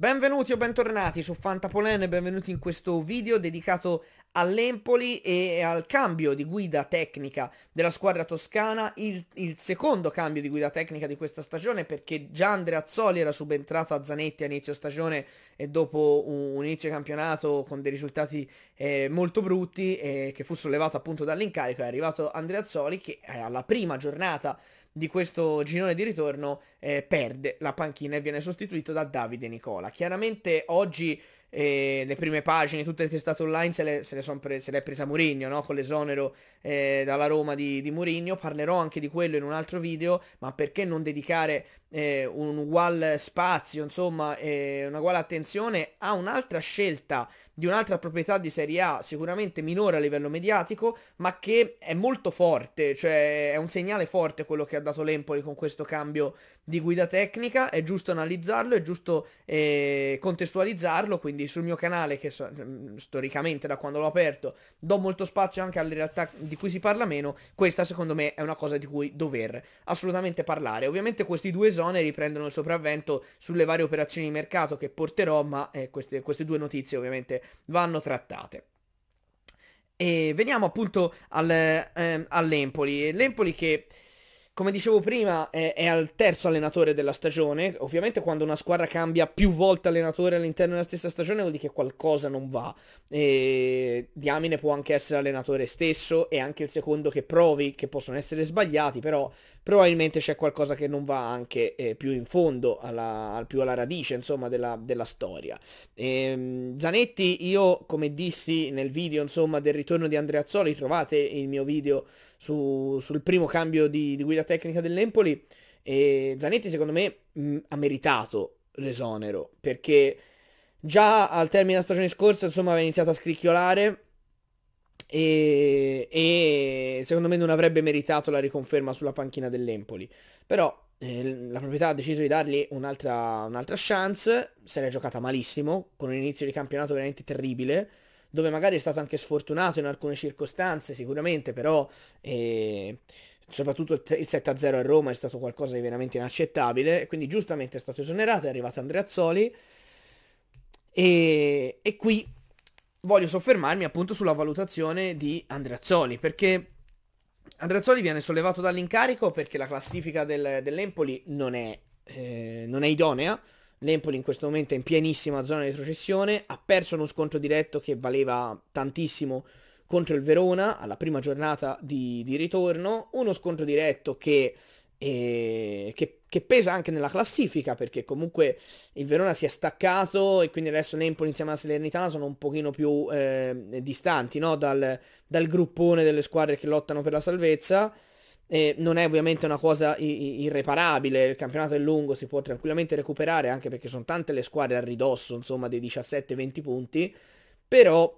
Benvenuti o bentornati su Fantapolen e benvenuti in questo video dedicato all'Empoli e al cambio di guida tecnica della squadra toscana, il, il, secondo cambio di guida tecnica di questa stagione perché già Andrea Azzoli era subentrato a Zanetti a inizio stagione e dopo un, un inizio campionato con dei risultati eh, molto brutti eh, che fu sollevato appunto dall'incarico è arrivato Andrea Azzoli che eh, alla prima giornata di questo girone di ritorno eh, perde la panchina e viene sostituito da Davide Nicola. Chiaramente oggi eh, le prime pagine, tutte le testate online se le, se le, pre- se le è presa Murigno, no? con l'esonero eh, dalla Roma di, di Murigno. Parlerò anche di quello in un altro video, ma perché non dedicare eh, un uguale spazio, insomma, eh, una uguale attenzione a un'altra scelta di un'altra proprietà di Serie A, sicuramente minore a livello mediatico, ma che è molto forte, cioè è un segnale forte quello che ha dato l'Empoli con questo cambio di guida tecnica, è giusto analizzarlo, è giusto eh, contestualizzarlo, quindi sul mio canale, che so, mm, storicamente da quando l'ho aperto, do molto spazio anche alle realtà di cui si parla meno, questa secondo me è una cosa di cui dover assolutamente parlare. Ovviamente questi due zone riprendono il sopravvento sulle varie operazioni di mercato che porterò, ma eh, queste, queste due notizie ovviamente vanno trattate. E veniamo appunto al, eh, all'Empoli. L'Empoli che come dicevo prima, è, è, al terzo allenatore della stagione. Ovviamente quando una squadra cambia più volte allenatore all'interno della stessa stagione vuol dire che qualcosa non va. E Diamine può anche essere allenatore stesso e anche il secondo che provi, che possono essere sbagliati, però probabilmente c'è qualcosa che non va anche eh, più in fondo, alla, più alla radice insomma della, della storia. E, ehm, Zanetti, io come dissi nel video insomma del ritorno di Andrea Azzoli, trovate il mio video su, sul primo cambio di, di guida tecnica dell'Empoli e Zanetti secondo me mh, ha meritato l'esonero perché già al termine della stagione scorsa insomma aveva iniziato a scricchiolare e, e, secondo me non avrebbe meritato la riconferma sulla panchina dell'Empoli. Però eh, la proprietà ha deciso di dargli un'altra, un'altra chance se l'è giocata malissimo con un inizio di campionato veramente terribile dove magari è stato anche sfortunato in alcune circostanze, sicuramente, però eh, soprattutto il 7-0 a Roma è stato qualcosa di veramente inaccettabile, quindi giustamente è stato esonerato, è arrivato Andrea Azzoli e, e qui voglio soffermarmi appunto sulla valutazione di Andrea Azzoli, perché Andrea Azzoli viene sollevato dall'incarico perché la classifica del, dell'Empoli non è, eh, non è idonea, L'Empoli in questo momento è in pienissima zona di retrocessione, ha perso uno scontro diretto che valeva tantissimo contro il Verona alla prima giornata di, di ritorno, uno scontro diretto che, eh, che, che, pesa anche nella classifica perché comunque il Verona si è staccato e quindi adesso l'Empoli insieme alla Salernitana sono un pochino più eh, distanti no? dal, dal gruppone delle squadre che lottano per la salvezza. E non è ovviamente una cosa irreparabile, il campionato è lungo, si può tranquillamente recuperare anche perché sono tante le squadre a ridosso, insomma, dei 17-20 punti, però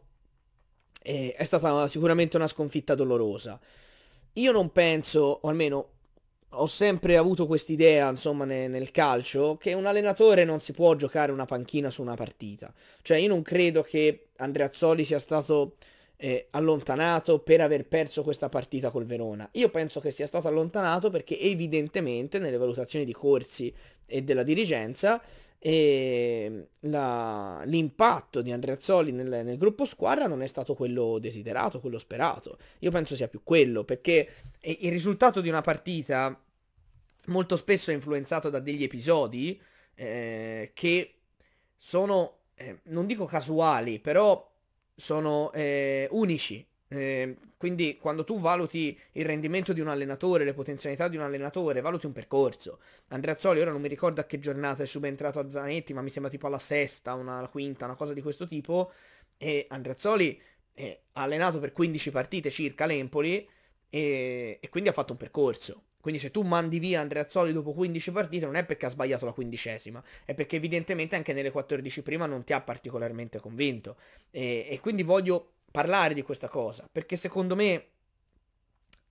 eh, è stata sicuramente una sconfitta dolorosa. Io non penso, o almeno ho sempre avuto quest'idea, insomma, nel, nel, calcio, che un allenatore non si può giocare una panchina su una partita. Cioè, io non credo che Andrea Azzoli sia stato eh, allontanato per aver perso questa partita col Verona. Io penso che sia stato allontanato perché evidentemente nelle valutazioni di Corsi e della dirigenza eh, la, l'impatto di Andrea Azzoli nel, nel, gruppo squadra non è stato quello desiderato, quello sperato. Io penso sia più quello perché il risultato di una partita molto spesso è influenzato da degli episodi eh, che sono, eh, non dico casuali, però sono eh, unici. Eh, quindi quando tu valuti il rendimento di un allenatore, le potenzialità di un allenatore, valuti un percorso. Andrea Zoli, ora non mi ricordo a che giornata è subentrato a Zanetti, ma mi sembra tipo alla sesta, una, alla quinta, una cosa di questo tipo. E Andrea Zoli ha allenato per 15 partite circa l'Empoli e, e quindi ha fatto un percorso. Quindi se tu mandi via Andrea Azzoli dopo 15 partite non è perché ha sbagliato la quindicesima, è perché evidentemente anche nelle 14 prima non ti ha particolarmente convinto. E, e quindi voglio parlare di questa cosa, perché secondo me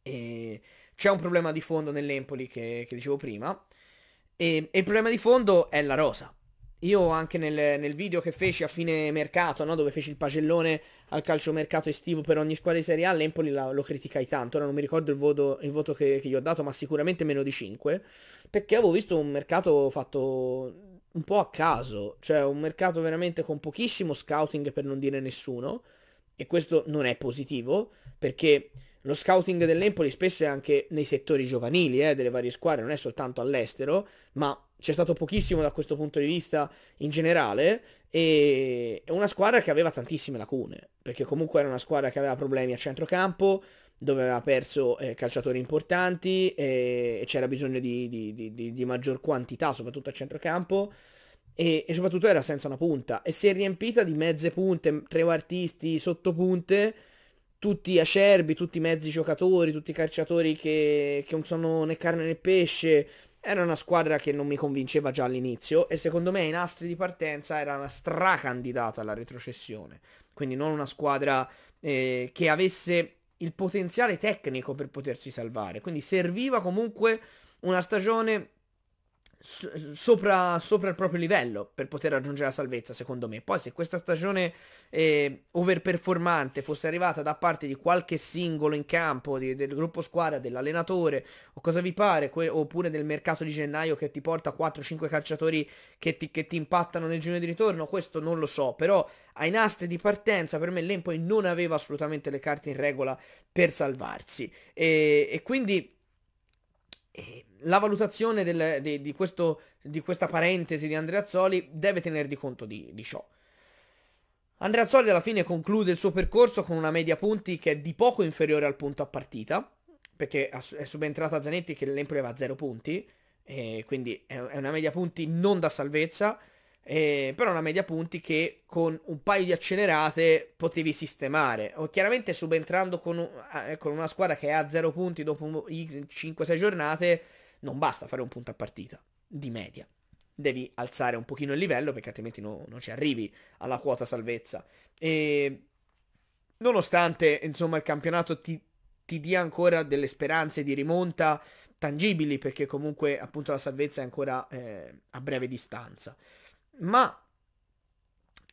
eh, c'è un problema di fondo nell'Empoli che, che dicevo prima, e, e il problema di fondo è la rosa. Io anche nel, nel, video che feci a fine mercato, no, dove feci il pagellone al calciomercato estivo per ogni squadra di Serie A, l'Empoli la, lo criticai tanto, ora non mi ricordo il voto, il voto che, che, gli ho dato, ma sicuramente meno di 5, perché avevo visto un mercato fatto un po' a caso, cioè un mercato veramente con pochissimo scouting per non dire nessuno, e questo non è positivo, perché lo scouting dell'Empoli spesso è anche nei settori giovanili eh, delle varie squadre, non è soltanto all'estero, ma c'è stato pochissimo da questo punto di vista in generale e una squadra che aveva tantissime lacune, perché comunque era una squadra che aveva problemi a centrocampo, dove aveva perso eh, calciatori importanti e, e c'era bisogno di, di, di, di, maggior quantità, soprattutto a centrocampo. E, e, soprattutto era senza una punta e si è riempita di mezze punte, trequartisti, sottopunte, tutti acerbi, tutti mezzi giocatori, tutti calciatori che, che non sono né carne né pesce. Era una squadra che non mi convinceva già all'inizio e secondo me in astri di partenza era una stracandidata alla retrocessione. Quindi non una squadra eh, che avesse il potenziale tecnico per potersi salvare. Quindi serviva comunque una stagione sopra, sopra, il proprio livello per poter raggiungere la salvezza, secondo me. Poi, se questa stagione eh, overperformante fosse arrivata da parte di qualche singolo in campo, di, del gruppo squadra, dell'allenatore o cosa vi pare, que- oppure del mercato di gennaio che ti porta 4-5 calciatori che ti, che ti impattano nel giro di ritorno, questo non lo so. Però ai nastri di partenza, per me l'Empoli non aveva assolutamente le carte in regola per salvarsi. E, e quindi la valutazione del, di, di, questo, di, questa parentesi di Andrea Azzoli deve tener di conto di, di ciò. Andrea Azzoli alla fine conclude il suo percorso con una media punti che è di poco inferiore al punto a partita, perché è subentrata Zanetti che l'Empoli aveva 0 punti, quindi è una media punti non da salvezza, eh, però una media punti che con un paio di accelerate potevi sistemare. O chiaramente subentrando con, eh, con una squadra che ha 0 punti dopo 5-6 giornate, non basta fare un punto a partita di media. Devi alzare un pochino il livello perché altrimenti no, non ci arrivi alla quota salvezza. E nonostante insomma il campionato ti, ti dia ancora delle speranze di rimonta tangibili perché comunque appunto la salvezza è ancora eh, a breve distanza. Ma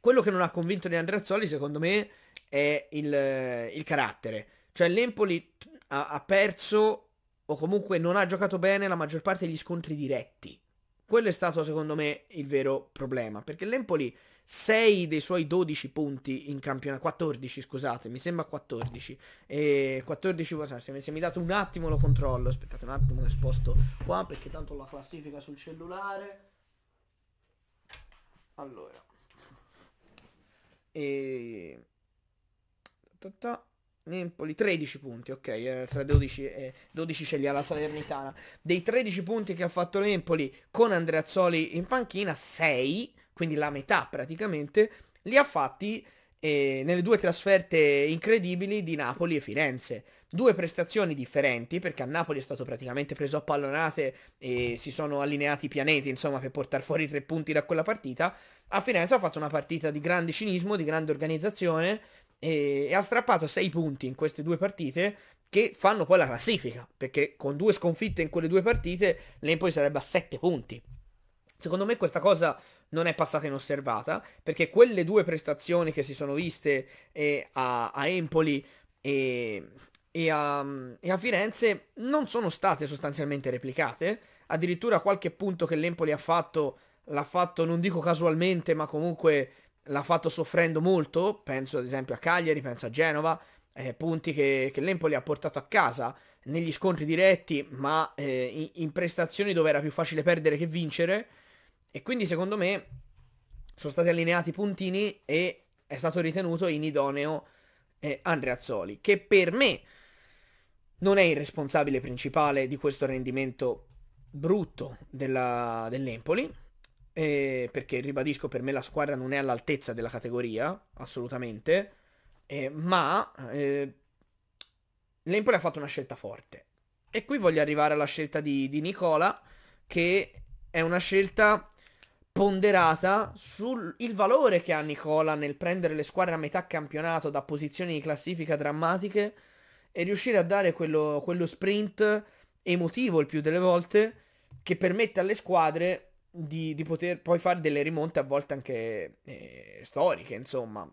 quello che non ha convinto di Andreazzoli, secondo me, è il, il carattere. Cioè l'Empoli ha, ha, perso o comunque non ha giocato bene la maggior parte degli scontri diretti. Quello è stato, secondo me, il vero problema. Perché l'Empoli 6 dei suoi 12 punti in campionato, 14 scusate, mi sembra 14. E 14, se, se mi date un attimo lo controllo, aspettate un attimo che sposto qua perché tanto la classifica sul cellulare. Allora. E... Empoli 13 punti, ok, eh, tra 12 e 12 ce li ha la Salernitana. Dei 13 punti che ha fatto l'Empoli con Andreazzoli in panchina, 6, quindi la metà praticamente, li ha fatti eh, nelle due trasferte incredibili di Napoli e Firenze. Due prestazioni differenti perché a Napoli è stato praticamente preso a pallonate e si sono allineati i pianeti insomma per portare fuori i tre punti da quella partita. A Firenze ha fatto una partita di grande cinismo, di grande organizzazione e, e ha strappato sei punti in queste due partite che fanno poi la classifica perché con due sconfitte in quelle due partite l'Empoli sarebbe a sette punti. Secondo me questa cosa non è passata inosservata perché quelle due prestazioni che si sono viste eh, a, a, Empoli e, e, a, e, a, Firenze non sono state sostanzialmente replicate. Addirittura qualche punto che l'Empoli ha fatto l'ha fatto non dico casualmente ma comunque l'ha fatto soffrendo molto. Penso ad esempio a Cagliari, penso a Genova. Eh, punti che, che l'Empoli ha portato a casa negli scontri diretti ma eh, in, in prestazioni dove era più facile perdere che vincere e quindi secondo me sono stati allineati i puntini e è stato ritenuto inidoneo eh, Andreazzoli, che per me non è il responsabile principale di questo rendimento brutto della, dell'Empoli, eh, perché ribadisco per me la squadra non è all'altezza della categoria, assolutamente, eh, ma eh, l'Empoli ha fatto una scelta forte. E qui voglio arrivare alla scelta di, di Nicola, che è una scelta ponderata sul valore che ha Nicola nel prendere le squadre a metà campionato da posizioni di classifica drammatiche e riuscire a dare quello, quello sprint emotivo il più delle volte che permette alle squadre di, di poter poi fare delle rimonte a volte anche eh, storiche, insomma.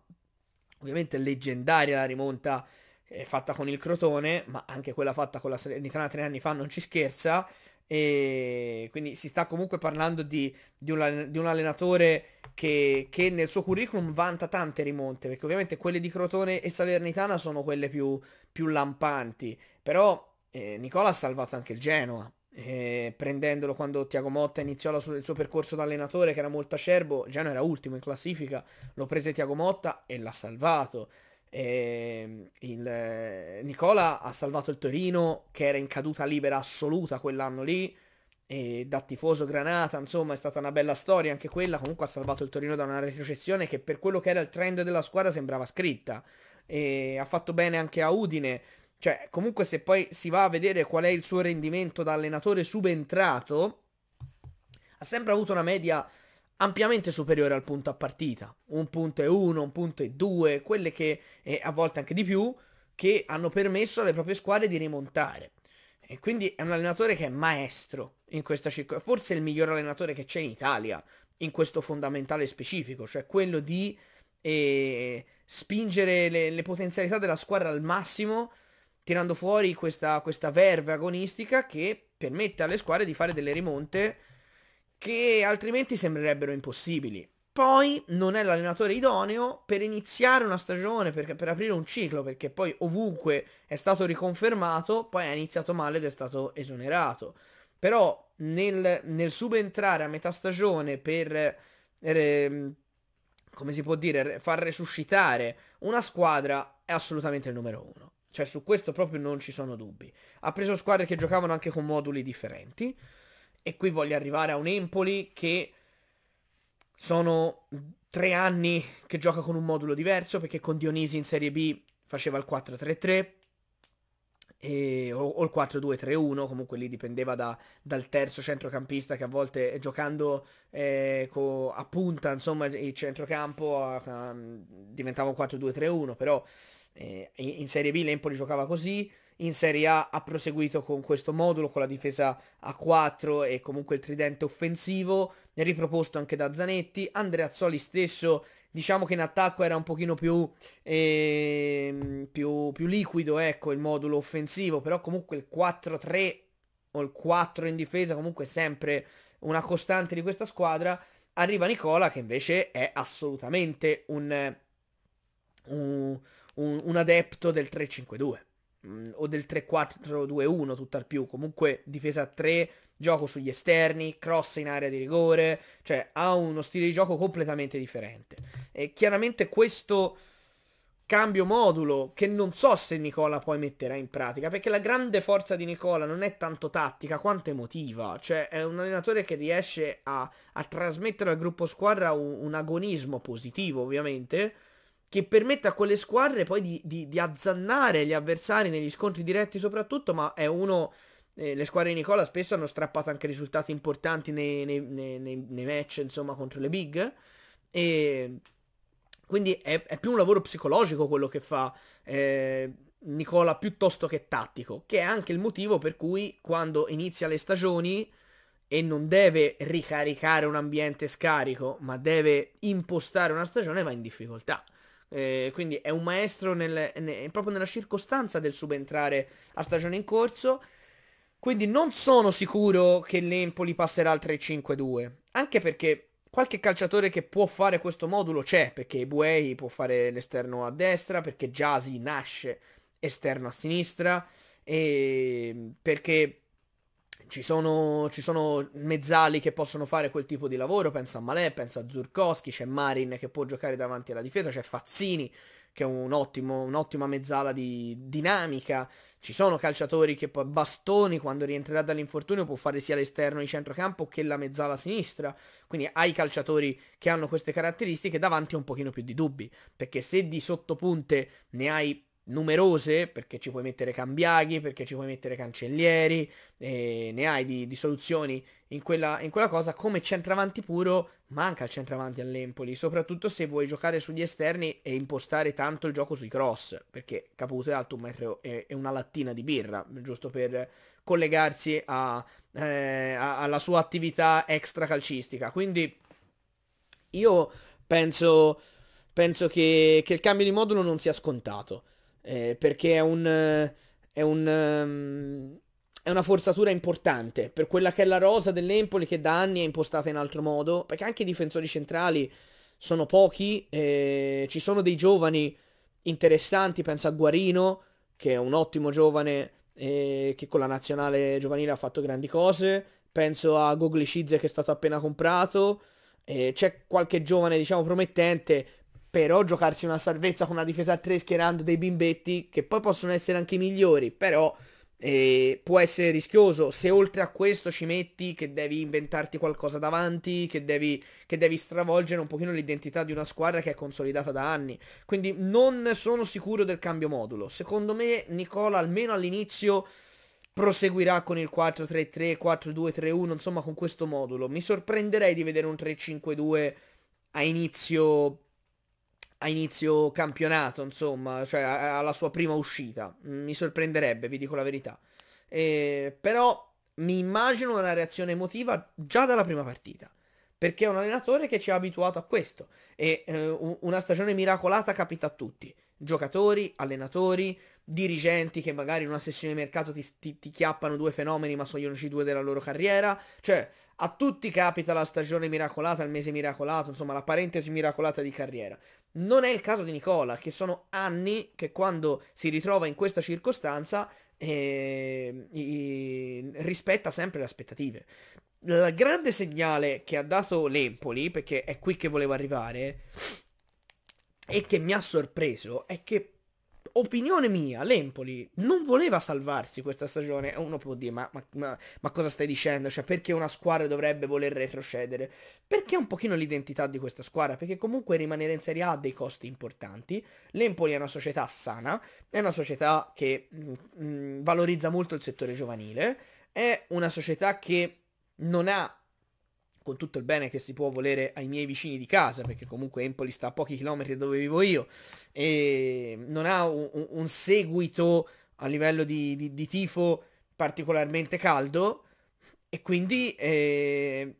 Ovviamente leggendaria la rimonta eh, fatta con il Crotone, ma anche quella fatta con la Salernitana tre anni fa non ci scherza. E quindi si sta comunque parlando di, di, un, di un, allenatore che, che, nel suo curriculum vanta tante rimonte, perché ovviamente quelle di Crotone e Salernitana sono quelle più, più lampanti, però eh, Nicola ha salvato anche il Genoa. Eh, prendendolo quando Tiago Motta iniziò la, il suo percorso da allenatore che era molto acerbo, Genoa era ultimo in classifica, lo prese Tiago Motta e l'ha salvato. Eh, il, Nicola ha salvato il Torino che era in caduta libera assoluta quell'anno lì e da tifoso Granata insomma è stata una bella storia anche quella comunque ha salvato il Torino da una retrocessione che per quello che era il trend della squadra sembrava scritta e ha fatto bene anche a Udine cioè comunque se poi si va a vedere qual è il suo rendimento da allenatore subentrato ha sempre avuto una media ampiamente superiore al punto a partita, un punto e uno, un punto e due, quelle che eh, a volte anche di più, che hanno permesso alle proprie squadre di rimontare. E quindi è un allenatore che è maestro in questa circostanza, forse il miglior allenatore che c'è in Italia in questo fondamentale specifico, cioè quello di eh, spingere le, le, potenzialità della squadra al massimo, tirando fuori questa, questa verve agonistica che permette alle squadre di fare delle rimonte che altrimenti sembrerebbero impossibili. Poi non è l'allenatore idoneo per iniziare una stagione, per, per, aprire un ciclo, perché poi ovunque è stato riconfermato, poi ha iniziato male ed è stato esonerato. Però nel, nel subentrare a metà stagione per, eh, come si può dire, far resuscitare una squadra è assolutamente il numero uno. Cioè su questo proprio non ci sono dubbi. Ha preso squadre che giocavano anche con moduli differenti e qui voglio arrivare a un Empoli che sono tre anni che gioca con un modulo diverso perché con Dionisi in Serie B faceva il 4-3-3 e, o, o, il 4-2-3-1, comunque lì dipendeva da, dal terzo centrocampista che a volte eh, giocando eh, co, a punta, insomma, il centrocampo uh, diventava un 4-2-3-1, però eh, in Serie B l'Empoli giocava così, in Serie A ha proseguito con questo modulo, con la difesa a 4 e comunque il tridente offensivo, riproposto anche da Zanetti. Andrea Azzoli stesso, diciamo che in attacco era un pochino più, eh, più, più liquido, ecco, il modulo offensivo, però comunque il 4-3 o il 4 in difesa, comunque sempre una costante di questa squadra. Arriva Nicola che invece è assolutamente un, un, un, un adepto del 3-5-2 mh, o del 3-4-2-1 tutt'al più, comunque difesa a 3, gioco sugli esterni, cross in area di rigore, cioè ha uno stile di gioco completamente differente. E chiaramente questo cambio modulo che non so se Nicola poi metterà in pratica, perché la grande forza di Nicola non è tanto tattica quanto emotiva, cioè è un allenatore che riesce a, a trasmettere al gruppo squadra un, un agonismo positivo ovviamente, che permette a quelle squadre poi di, di, di azzannare gli avversari negli scontri diretti soprattutto, ma è uno... Eh, le squadre di Nicola spesso hanno strappato anche risultati importanti nei, nei, nei, nei match, insomma, contro le big. E quindi è, è, più un lavoro psicologico quello che fa eh, Nicola piuttosto che tattico, che è anche il motivo per cui quando inizia le stagioni e non deve ricaricare un ambiente scarico, ma deve impostare una stagione, va in difficoltà. Eh, quindi è un maestro nel, ne, proprio nella circostanza del subentrare a stagione in corso. Quindi non sono sicuro che l'Empoli passerà al 3-5-2. Anche perché qualche calciatore che può fare questo modulo c'è. Perché Buei può fare l'esterno a destra. Perché Jasi nasce esterno a sinistra. E perché ci sono, ci sono, mezzali che possono fare quel tipo di lavoro, pensa a Malè, pensa a Zurkowski, c'è Marin che può giocare davanti alla difesa, c'è Fazzini che è un ottimo, un'ottima mezzala di dinamica, ci sono calciatori che Bastoni quando rientrerà dall'infortunio può fare sia l'esterno di centrocampo che la mezzala sinistra, quindi hai calciatori che hanno queste caratteristiche davanti a un pochino più di dubbi, perché se di sottopunte ne hai numerose perché ci puoi mettere cambiaghi, perché ci puoi mettere cancellieri, ne hai di, di soluzioni in quella, in quella, cosa. Come centravanti puro manca il centravanti all'Empoli, soprattutto se vuoi giocare sugli esterni e impostare tanto il gioco sui cross, perché Caputo è alto un metro e, e una lattina di birra, giusto per collegarsi a, eh, alla sua attività extra calcistica. Quindi io penso, penso che, che il cambio di modulo non sia scontato eh, perché è un, è un, um, è una forzatura importante. Per quella che è la rosa dell'Empoli che da anni è impostata in altro modo, perché anche i difensori centrali sono pochi, eh, ci sono dei giovani interessanti, penso a Guarino, che è un ottimo giovane eh, che con la nazionale giovanile ha fatto grandi cose, penso a Goglicizze che è stato appena comprato, eh, c'è qualche giovane diciamo promettente, però giocarsi una salvezza con una difesa a 3 schierando dei bimbetti che poi possono essere anche migliori, però eh, può essere rischioso se oltre a questo ci metti che devi inventarti qualcosa davanti, che devi, che devi stravolgere un pochino l'identità di una squadra che è consolidata da anni. Quindi non sono sicuro del cambio modulo. Secondo me Nicola almeno all'inizio proseguirà con il 4-3-3, 4-2-3-1, insomma con questo modulo. Mi sorprenderei di vedere un 3-5-2 a inizio a inizio campionato, insomma, cioè alla sua prima uscita. Mi sorprenderebbe, vi dico la verità. Eh, però mi immagino una reazione emotiva già dalla prima partita. Perché è un allenatore che ci ha abituato a questo. E eh, una stagione miracolata capita a tutti. Giocatori, allenatori, dirigenti che magari in una sessione di mercato ti, ti, ti, chiappano due fenomeni ma sono gli unici due della loro carriera. Cioè, a tutti capita la stagione miracolata, il mese miracolato, insomma la parentesi miracolata di carriera. Non è il caso di Nicola, che sono anni che quando si ritrova in questa circostanza eh, rispetta sempre le aspettative. Il grande segnale che ha dato l'Empoli, perché è qui che volevo arrivare, e che mi ha sorpreso, è che opinione mia, l'Empoli non voleva salvarsi questa stagione. Uno può dire, ma, ma, ma, cosa stai dicendo? Cioè, perché una squadra dovrebbe voler retrocedere? Perché è un pochino l'identità di questa squadra? Perché comunque rimanere in Serie A ha dei costi importanti. L'Empoli è una società sana, è una società che mh, mm, mh, mm, valorizza molto il settore giovanile, è una società che non ha con tutto il bene che si può volere ai miei vicini di casa, perché comunque Empoli sta a pochi chilometri da dove vivo io, e non ha un, un seguito a livello di, di, di, tifo particolarmente caldo, e quindi eh,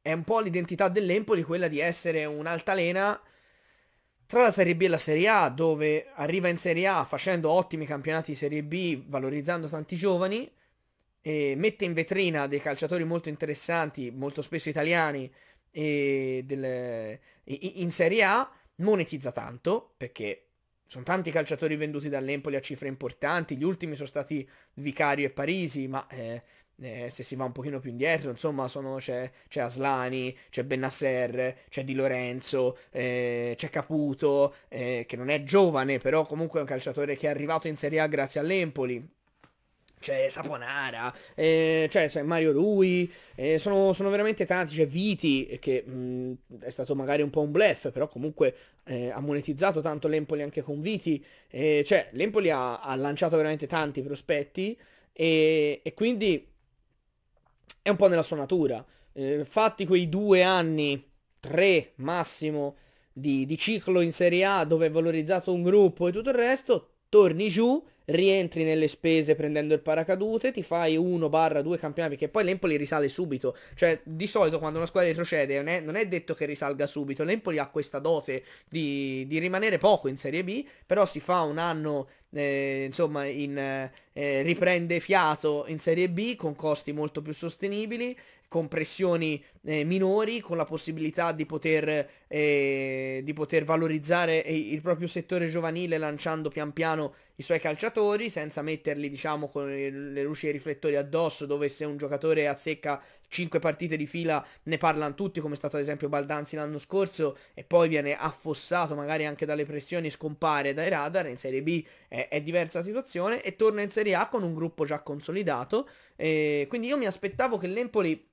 è un po' l'identità dell'Empoli quella di essere un'altalena tra la Serie B e la Serie A, dove arriva in Serie A facendo ottimi campionati di Serie B, valorizzando tanti giovani, e mette in vetrina dei calciatori molto interessanti, molto spesso italiani, del, in Serie A, monetizza tanto, perché sono tanti calciatori venduti dall'Empoli a cifre importanti, gli ultimi sono stati Vicario e Parisi, ma eh, eh, se si va un pochino più indietro, insomma, sono, c'è, c'è, Aslani, c'è Bennasser, c'è Di Lorenzo, eh, c'è Caputo, eh, che non è giovane, però comunque è un calciatore che è arrivato in Serie A grazie all'Empoli c'è Saponara, eh, c'è, Mario Rui, eh, sono, sono, veramente tanti, c'è Viti che mh, è stato magari un po' un blef, però comunque eh, ha monetizzato tanto l'Empoli anche con Viti, cioè l'Empoli ha, ha, lanciato veramente tanti prospetti e, e, quindi è un po' nella sua natura. Eh, fatti quei due anni, tre massimo, di, di ciclo in Serie A dove è valorizzato un gruppo e tutto il resto, torni giù rientri nelle spese prendendo il paracadute, ti fai uno barra due campionati, perché poi l'Empoli risale subito. Cioè, di solito quando una squadra retrocede non è, non è detto che risalga subito. L'Empoli ha questa dote di, di, rimanere poco in Serie B, però si fa un anno, eh, insomma, in, eh, riprende fiato in Serie B con costi molto più sostenibili con pressioni eh, minori, con la possibilità di poter, eh, di poter valorizzare il proprio settore giovanile lanciando pian piano i suoi calciatori senza metterli diciamo con le luci e i riflettori addosso dove se un giocatore azzecca 5 partite di fila ne parlano tutti come è stato ad esempio Baldanzi l'anno scorso e poi viene affossato magari anche dalle pressioni scompare dai radar in Serie B è, è diversa situazione e torna in Serie A con un gruppo già consolidato e quindi io mi aspettavo che l'Empoli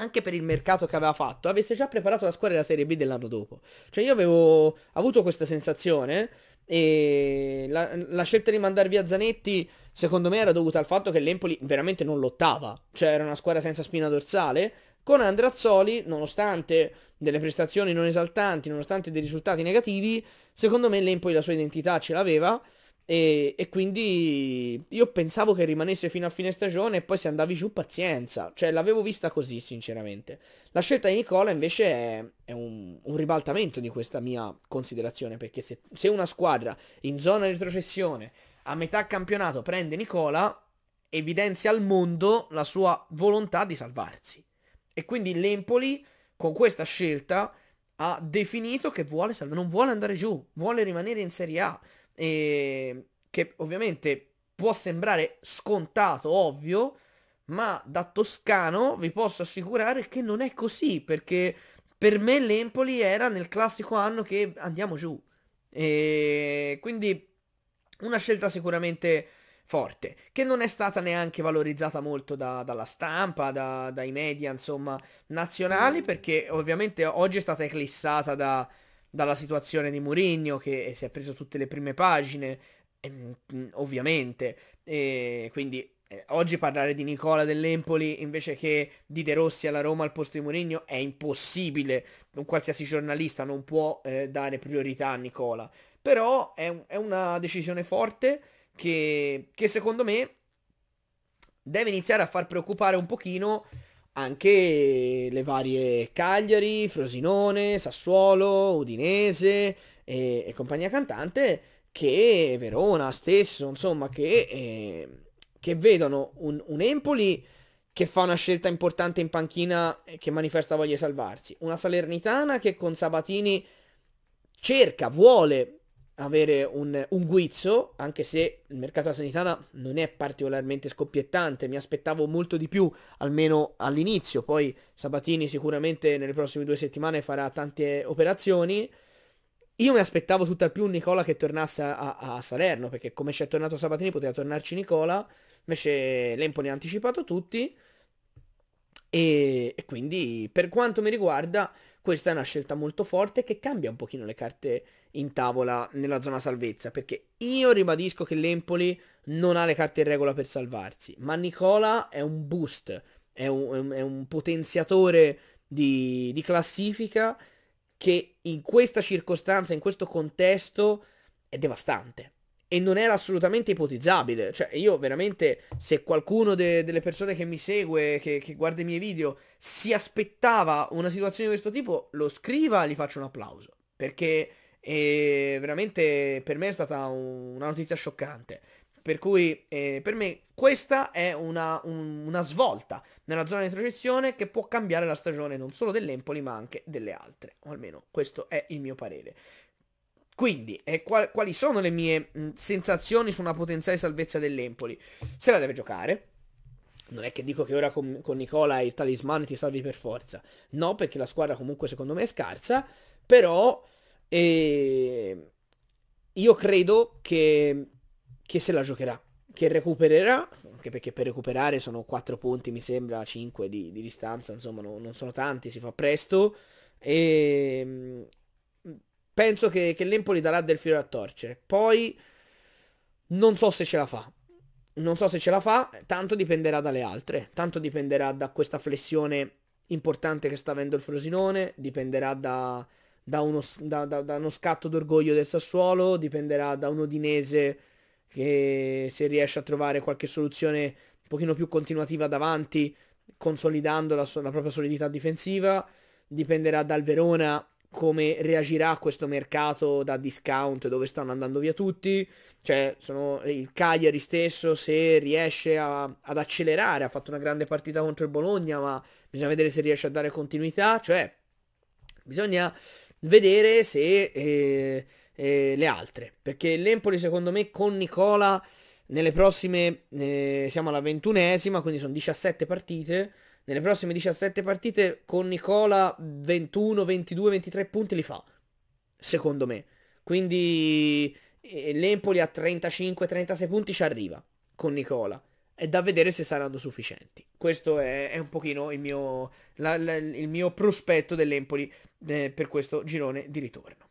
anche per il mercato che aveva fatto, avesse già preparato la squadra della Serie B dell'anno dopo. Cioè io avevo avuto questa sensazione e la, la, scelta di mandare via Zanetti secondo me era dovuta al fatto che l'Empoli veramente non lottava, cioè era una squadra senza spina dorsale. Con Andrazzoli, nonostante delle prestazioni non esaltanti, nonostante dei risultati negativi, secondo me l'Empoli la sua identità ce l'aveva e, e, quindi io pensavo che rimanesse fino a fine stagione e poi se andavi giù pazienza. Cioè l'avevo vista così sinceramente. La scelta di Nicola invece è, è un, un, ribaltamento di questa mia considerazione perché se, se una squadra in zona di retrocessione a metà campionato prende Nicola evidenzia al mondo la sua volontà di salvarsi. E quindi l'Empoli con questa scelta ha definito che vuole non vuole andare giù, vuole rimanere in Serie A. E che ovviamente può sembrare scontato, ovvio, ma da toscano vi posso assicurare che non è così, perché per me l'Empoli era nel classico anno che andiamo giù. E quindi una scelta sicuramente forte, che non è stata neanche valorizzata molto da, dalla stampa, da, dai media, insomma, nazionali, perché ovviamente oggi è stata eclissata da, dalla situazione di Mourinho, che si è preso tutte le prime pagine, e, ovviamente, e quindi eh, oggi parlare di Nicola dell'Empoli invece che di De Rossi alla Roma al posto di Mourinho è impossibile, un qualsiasi giornalista non può eh, dare priorità a Nicola, però è, è una decisione forte che, che secondo me deve iniziare a far preoccupare un pochino anche le varie Cagliari, Frosinone, Sassuolo, Udinese e, e compagnia cantante che Verona stesso, insomma, che, eh, che vedono un, un, Empoli che fa una scelta importante in panchina e che manifesta voglia di salvarsi, una Salernitana che con Sabatini cerca, vuole avere un, un guizzo, anche se il mercato sanitana non è particolarmente scoppiettante, mi aspettavo molto di più, almeno all'inizio, poi Sabatini sicuramente nelle prossime due settimane farà tante operazioni. Io mi aspettavo tutt'al più Nicola che tornasse a, a Salerno, perché come c'è tornato Sabatini poteva tornarci Nicola, invece l'Empoli ha anticipato tutti, e, e quindi per quanto mi riguarda questa è una scelta molto forte che cambia un pochino le carte in tavola nella zona salvezza, perché io ribadisco che l'Empoli non ha le carte in regola per salvarsi, ma Nicola è un boost, è un, è un potenziatore di, di classifica che in questa circostanza, in questo contesto, è devastante e non era assolutamente ipotizzabile. Cioè, io veramente, se qualcuno de- delle persone che mi segue, che-, che, guarda i miei video, si aspettava una situazione di questo tipo, lo scriva e gli faccio un applauso. Perché eh, veramente per me è stata un- una notizia scioccante. Per cui eh, per me questa è una, un- una svolta nella zona di retrocessione che può cambiare la stagione non solo dell'Empoli ma anche delle altre. O almeno questo è il mio parere. Quindi, eh, qual- quali sono le mie mh, sensazioni su una potenziale salvezza dell'Empoli? Se la deve giocare. Non è che dico che ora con, con Nicola il talismano ti salvi per forza. No, perché la squadra comunque secondo me è scarsa. Però eh, io credo che, che se la giocherà. Che recupererà. Anche perché per recuperare sono 4 punti, mi sembra, 5 di, di distanza. Insomma, no, non sono tanti, si fa presto. E, penso che, che l'Empoli darà del filo a torcere. Poi non so se ce la fa. Non so se ce la fa, tanto dipenderà dalle altre. Tanto dipenderà da questa flessione importante che sta avendo il Frosinone, dipenderà da, da, uno, da, da uno, scatto d'orgoglio del Sassuolo, dipenderà da un Udinese che se riesce a trovare qualche soluzione un pochino più continuativa davanti, consolidando la, la propria solidità difensiva, dipenderà dal Verona come reagirà questo mercato da discount dove stanno andando via tutti. Cioè, sono il Cagliari stesso, se riesce a, ad accelerare, ha fatto una grande partita contro il Bologna, ma bisogna vedere se riesce a dare continuità. Cioè, bisogna vedere se eh, eh, le altre. Perché l'Empoli, secondo me, con Nicola, nelle prossime, eh, siamo alla ventunesima, quindi sono 17 partite nelle prossime 17 partite con Nicola 21, 22, 23 punti li fa, secondo me. Quindi eh, l'Empoli a 35, 36 punti ci arriva con Nicola. È da vedere se saranno sufficienti. Questo è, è un pochino il mio, la, la, il mio prospetto dell'Empoli eh, per questo girone di ritorno.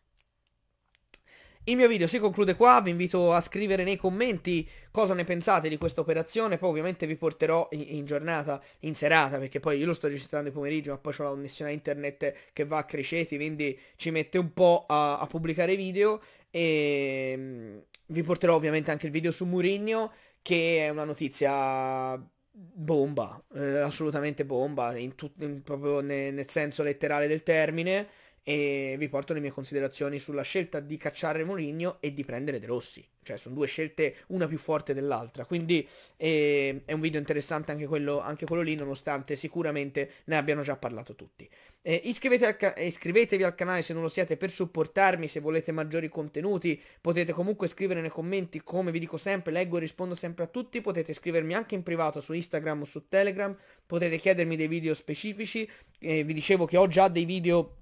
Il mio video si conclude qua, vi invito a scrivere nei commenti cosa ne pensate di questa operazione, poi ovviamente vi porterò in, in giornata, in serata, perché poi io lo sto registrando in pomeriggio, ma poi ho la connessione a internet che va a cresceti, quindi ci mette un po' a, a pubblicare video. E um, vi porterò ovviamente anche il video su Murigno, che è una notizia bomba, eh, assolutamente bomba, in in, proprio ne- nel senso letterale del termine e vi porto le mie considerazioni sulla scelta di cacciare Mourinho e di prendere De Rossi. Cioè, sono due scelte, una più forte dell'altra. Quindi eh, è un video interessante anche quello, anche quello, lì, nonostante sicuramente ne abbiano già parlato tutti. Eh, iscrivetevi, al ca- iscrivetevi al canale se non lo siete per supportarmi, se volete maggiori contenuti. Potete comunque scrivere nei commenti, come vi dico sempre, leggo e rispondo sempre a tutti. Potete scrivermi anche in privato su Instagram o su Telegram. Potete chiedermi dei video specifici. Eh, vi dicevo che ho già dei video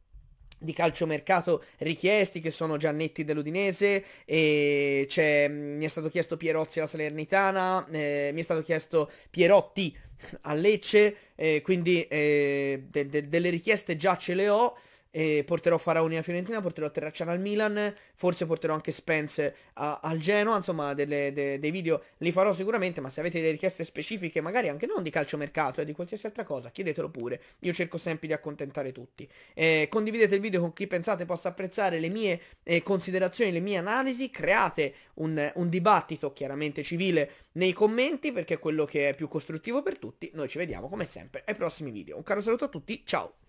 di calciomercato richiesti che sono Giannetti dell'Udinese e c'è, mi è stato chiesto Pierozzi alla Salernitana eh, mi è stato chiesto Pierotti a Lecce eh, quindi eh, de- de- delle richieste già ce le ho e porterò Faraoni alla Fiorentina, porterò Terracciano al Milan, forse porterò anche Spence a, al Genoa, insomma delle, de, dei video li farò sicuramente, ma se avete delle richieste specifiche, magari anche non di calciomercato e eh, di qualsiasi altra cosa, chiedetelo pure, io cerco sempre di accontentare tutti. Eh, condividete il video con chi pensate possa apprezzare le mie eh, considerazioni, le mie analisi, create un, un dibattito chiaramente civile nei commenti perché è quello che è più costruttivo per tutti, noi ci vediamo come sempre ai prossimi video. Un caro saluto a tutti, ciao!